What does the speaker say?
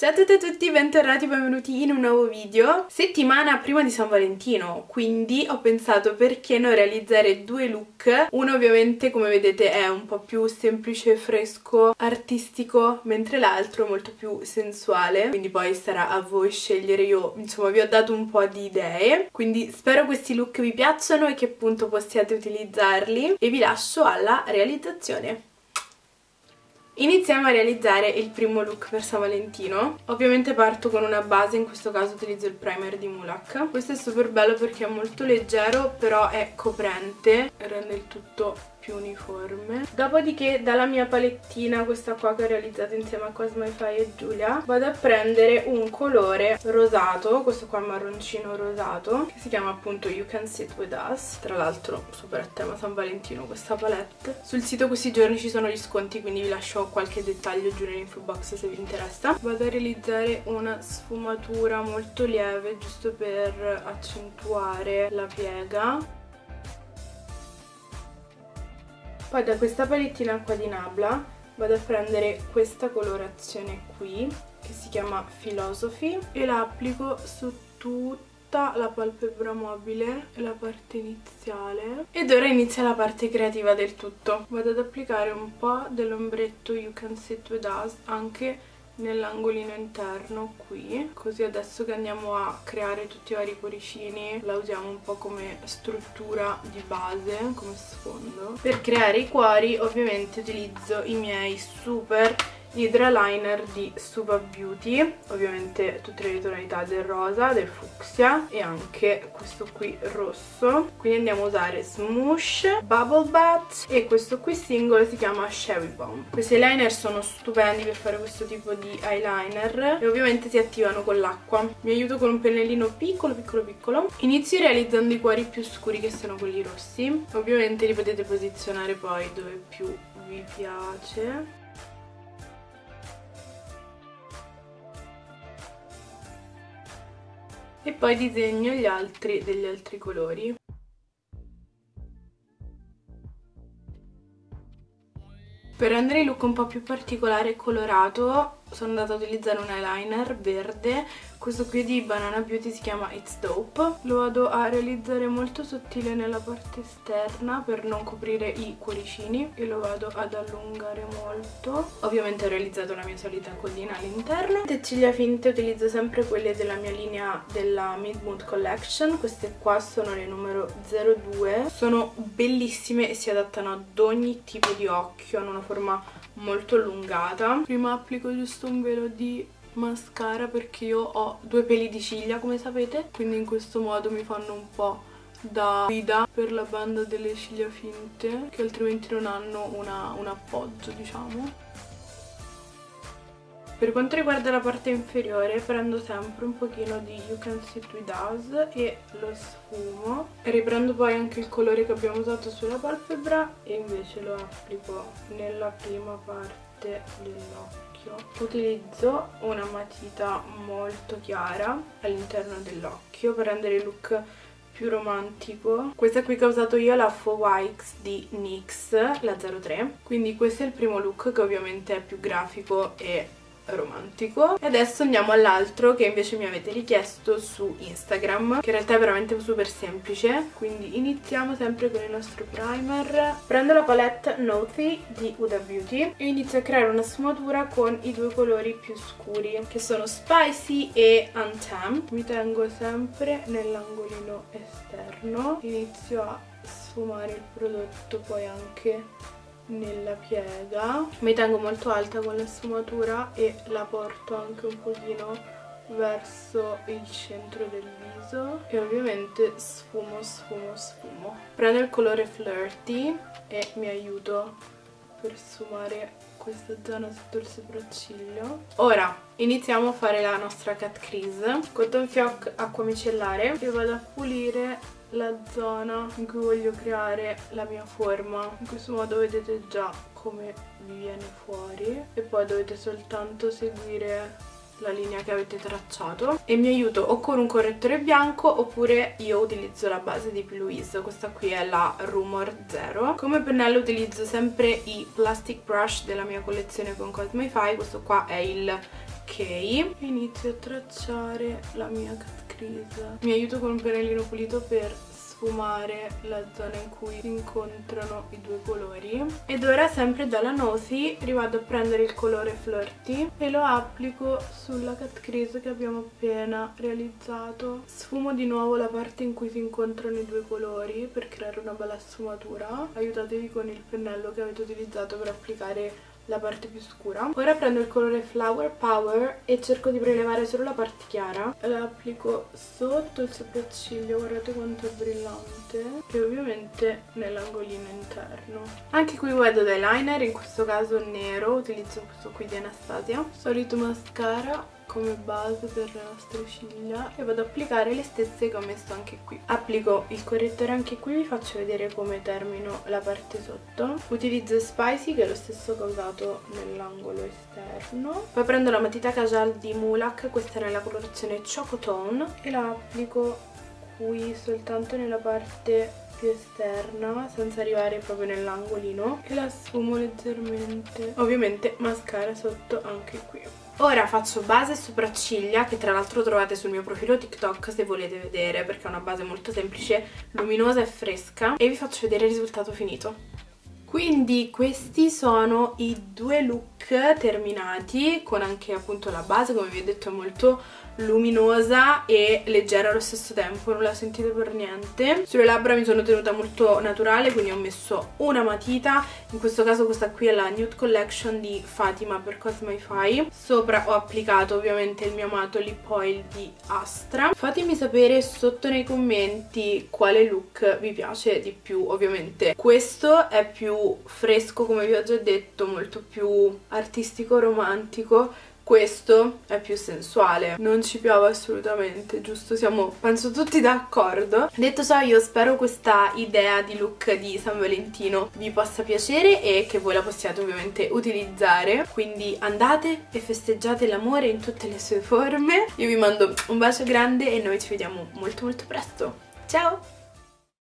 Ciao a tutte e a tutti, bentornati e benvenuti in un nuovo video. Settimana prima di San Valentino, quindi ho pensato perché non realizzare due look. Uno ovviamente come vedete è un po' più semplice, fresco, artistico, mentre l'altro è molto più sensuale. Quindi poi sarà a voi scegliere, io insomma vi ho dato un po' di idee. Quindi spero questi look vi piacciono e che appunto possiate utilizzarli e vi lascio alla realizzazione. Iniziamo a realizzare il primo look per San Valentino. Ovviamente parto con una base, in questo caso utilizzo il primer di Mulak. Questo è super bello perché è molto leggero, però è coprente, rende il tutto più uniforme. Dopodiché dalla mia palettina questa qua che ho realizzato insieme a Cosmify e Giulia vado a prendere un colore rosato questo qua marroncino rosato che si chiama appunto You Can Sit With Us. Tra l'altro super a tema San Valentino questa palette. Sul sito questi giorni ci sono gli sconti quindi vi lascio qualche dettaglio giù nell'info box se vi interessa. Vado a realizzare una sfumatura molto lieve giusto per accentuare la piega poi da questa palettina qua di Nabla vado a prendere questa colorazione qui che si chiama Philosophy e la applico su tutta la palpebra mobile e la parte iniziale ed ora inizia la parte creativa del tutto. Vado ad applicare un po' dell'ombretto You Can Sit With Us anche nell'angolino interno qui. Così adesso che andiamo a creare tutti i vari cuoricini la usiamo un po' come struttura di base come sfondo. Per creare i cuori ovviamente utilizzo i miei super Liner di Suva Beauty, ovviamente tutte le tonalità del rosa, del fucsia e anche questo qui rosso. Quindi andiamo a usare Smoosh, Bubble Bath e questo qui singolo si chiama Sherry Bomb. Questi eyeliner sono stupendi per fare questo tipo di eyeliner e ovviamente si attivano con l'acqua. Mi aiuto con un pennellino piccolo piccolo piccolo. Inizio realizzando i cuori più scuri che sono quelli rossi. Ovviamente li potete posizionare poi dove più vi piace e poi disegno gli altri degli altri colori. Per rendere il look un po' più particolare e colorato sono andata a utilizzare un eyeliner verde. Questo qui di Banana Beauty si chiama It's Dope. Lo vado a realizzare molto sottile nella parte esterna per non coprire i cuoricini e lo vado ad allungare molto. Ovviamente ho realizzato la mia solita collina all'interno. Le ciglia finte utilizzo sempre quelle della mia linea della Mid Mood Collection. Queste qua sono le numero 02 sono bellissime e si adattano ad ogni tipo di occhio hanno una forma molto allungata. Prima applico giusto un velo di mascara perché io ho due peli di ciglia come sapete quindi in questo modo mi fanno un po' da guida per la banda delle ciglia finte che altrimenti non hanno una, un appoggio diciamo per quanto riguarda la parte inferiore prendo sempre un pochino di You Can Sit With Us e lo sfumo. Riprendo poi anche il colore che abbiamo usato sulla palpebra e invece lo applico nella prima parte dell'occhio. Utilizzo una matita molto chiara all'interno dell'occhio per rendere il look più romantico. Questa qui che ho usato io è la Faux Wax di NYX la 03 quindi questo è il primo look che ovviamente è più grafico e romantico. E adesso andiamo all'altro che invece mi avete richiesto su Instagram che in realtà è veramente super semplice. Quindi iniziamo sempre con il nostro primer. Prendo la palette Nothy di Huda Beauty e inizio a creare una sfumatura con i due colori più scuri che sono Spicy e Untamed mi tengo sempre nell'angolino esterno. Inizio a sfumare il prodotto poi anche nella piega. Mi tengo molto alta con la sfumatura e la porto anche un pochino verso il centro del viso. E ovviamente sfumo sfumo sfumo. Prendo il colore flirty e mi aiuto per sfumare questa zona sotto il sopracciglio. Ora iniziamo a fare la nostra cat crease. Cotton fioc acqua micellare. E vado a pulire la zona in cui voglio creare la mia forma. In questo modo vedete già come vi viene fuori. E poi dovete soltanto seguire la linea che avete tracciato e mi aiuto o con un correttore bianco oppure io utilizzo la base di P. Louise questa qui è la Rumor Zero come pennello utilizzo sempre i plastic brush della mia collezione con Cosmify questo qua è il Ok, inizio a tracciare la mia cat crease. Mi aiuto con un pennellino pulito per sfumare la zona in cui si incontrano i due colori. Ed ora sempre dalla Nosy rivado a prendere il colore Flirty e lo applico sulla cat crease che abbiamo appena realizzato. Sfumo di nuovo la parte in cui si incontrano i due colori per creare una bella sfumatura. Aiutatevi con il pennello che avete utilizzato per applicare la parte più scura. Ora prendo il colore Flower Power e cerco di prelevare solo la parte chiara. La applico sotto il sopracciglio, guardate quanto è brillante. E ovviamente nell'angolino interno. Anche qui vado da eyeliner, in questo caso nero, utilizzo questo qui di Anastasia. Solito mascara come base per le nostre ciglia e vado ad applicare le stesse che ho messo anche qui. Applico il correttore anche qui, vi faccio vedere come termino la parte sotto. Utilizzo Spicy che è lo stesso che ho usato nell'angolo esterno. Poi prendo la matita Kajal di Mulak, questa è nella colorazione Choco Tone e la applico qui soltanto nella parte più esterna senza arrivare proprio nell'angolino e la sfumo leggermente ovviamente mascara sotto anche qui Ora faccio base sopracciglia che tra l'altro trovate sul mio profilo TikTok se volete vedere perché è una base molto semplice, luminosa e fresca e vi faccio vedere il risultato finito. Quindi questi sono i due look terminati con anche appunto la base come vi ho detto è molto luminosa e leggera allo stesso tempo, non la sentite per niente. Sulle labbra mi sono tenuta molto naturale, quindi ho messo una matita, in questo caso questa qui è la Nude Collection di Fatima per Cosmify. Sopra ho applicato ovviamente il mio amato lip oil di Astra. Fatemi sapere sotto nei commenti quale look vi piace di più, ovviamente. Questo è più fresco, come vi ho già detto, molto più artistico, romantico questo è più sensuale. Non ci piove assolutamente giusto? Siamo penso tutti d'accordo. Detto ciò io spero questa idea di look di San Valentino vi possa piacere e che voi la possiate ovviamente utilizzare. Quindi andate e festeggiate l'amore in tutte le sue forme. Io vi mando un bacio grande e noi ci vediamo molto molto presto. Ciao